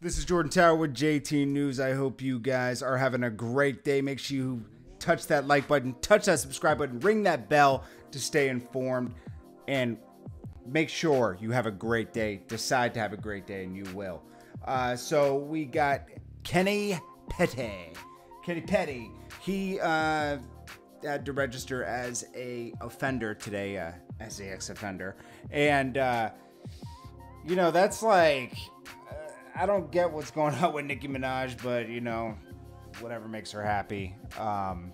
This is Jordan Tower with JT News. I hope you guys are having a great day. Make sure you touch that like button, touch that subscribe button, ring that bell to stay informed, and make sure you have a great day. Decide to have a great day, and you will. Uh, so we got Kenny Petty. Kenny Petty. He uh, had to register as a offender today, uh, as a ex-offender, and uh, you know that's like I don't get what's going on with Nicki Minaj, but you know, whatever makes her happy. Um,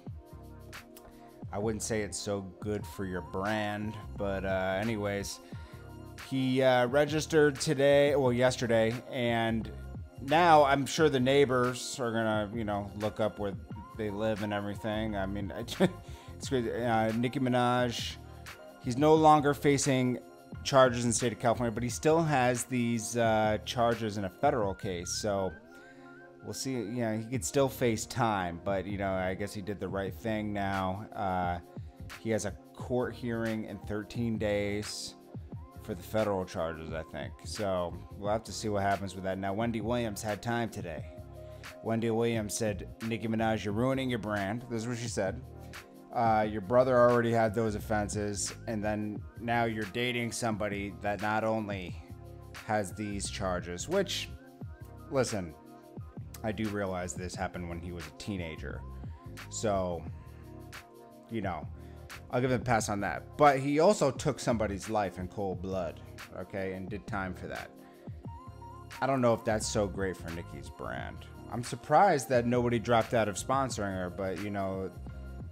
I wouldn't say it's so good for your brand, but uh, anyways, he uh, registered today, well, yesterday, and now I'm sure the neighbors are gonna, you know, look up where they live and everything. I mean, it's great. Uh, Nicki Minaj, he's no longer facing charges in the state of California, but he still has these uh, charges in a federal case. So we'll see. You know, he could still face time, but you know, I guess he did the right thing. Now uh, he has a court hearing in 13 days for the federal charges, I think. So we'll have to see what happens with that. Now, Wendy Williams had time today. Wendy Williams said, Nicki Minaj, you're ruining your brand. This is what she said. Uh, your brother already had those offenses, and then now you're dating somebody that not only has these charges, which, listen, I do realize this happened when he was a teenager. So, you know, I'll give him a pass on that. But he also took somebody's life in cold blood, okay, and did time for that. I don't know if that's so great for Nicki's brand. I'm surprised that nobody dropped out of sponsoring her, but you know,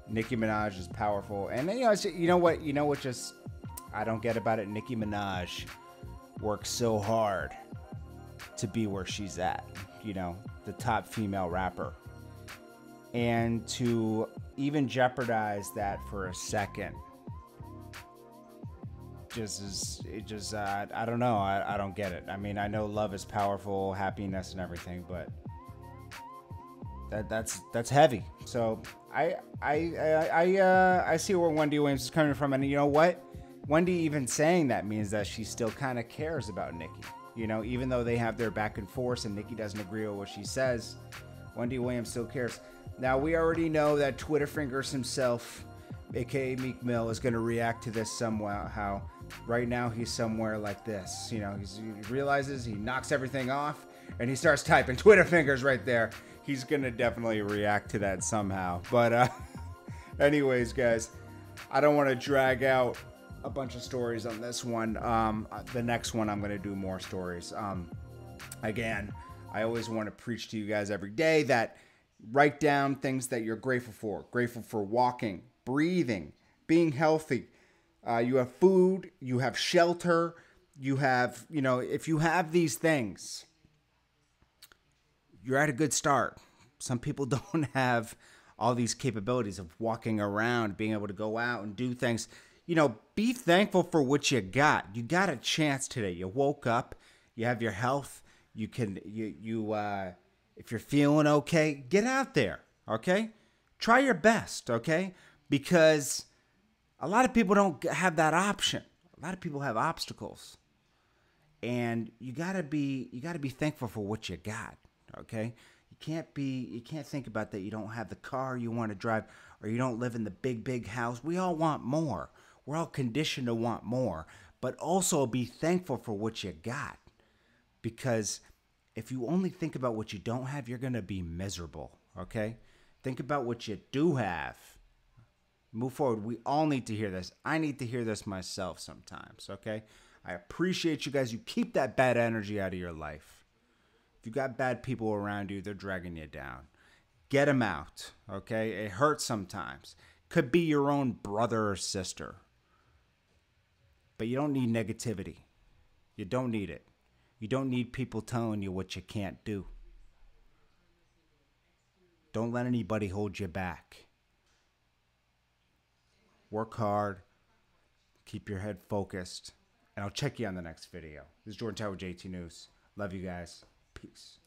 Nicki Minaj is powerful, and you know, you know what, you know what, just I don't get about it. Nicki Minaj works so hard to be where she's at. You know, the top female rapper, and to even jeopardize that for a second just is it just uh, I don't know I, I don't get it I mean I know love is powerful happiness and everything but that that's that's heavy so I I I I, uh, I see where Wendy Williams is coming from and you know what Wendy even saying that means that she still kind of cares about Nicki. you know even though they have their back and forth and Nicki doesn't agree with what she says Wendy Williams still cares now we already know that Twitter fingers himself aka Meek Mill is going to react to this somehow how right now he's somewhere like this. You know, he realizes he knocks everything off and he starts typing Twitter fingers right there. He's gonna definitely react to that somehow. But uh, anyways, guys, I don't want to drag out a bunch of stories on this one. Um, the next one, I'm gonna do more stories. Um, again, I always want to preach to you guys every day that write down things that you're grateful for. Grateful for walking, breathing, being healthy uh, you have food, you have shelter, you have, you know, if you have these things, you're at a good start. Some people don't have all these capabilities of walking around, being able to go out and do things. You know, be thankful for what you got. You got a chance today. You woke up, you have your health, you can you you uh if you're feeling okay, get out there, okay? Try your best, okay? Because a lot of people don't have that option. A lot of people have obstacles. And you got to be you got to be thankful for what you got, okay? You can't be you can't think about that you don't have the car you want to drive or you don't live in the big big house. We all want more. We're all conditioned to want more, but also be thankful for what you got. Because if you only think about what you don't have, you're going to be miserable, okay? Think about what you do have move forward. We all need to hear this. I need to hear this myself sometimes, okay? I appreciate you guys. You keep that bad energy out of your life. If you got bad people around you, they're dragging you down. Get them out, okay? It hurts sometimes. Could be your own brother or sister. But you don't need negativity. You don't need it. You don't need people telling you what you can't do. Don't let anybody hold you back work hard, keep your head focused, and I'll check you on the next video. This is Jordan Tower with JT News. Love you guys. Peace.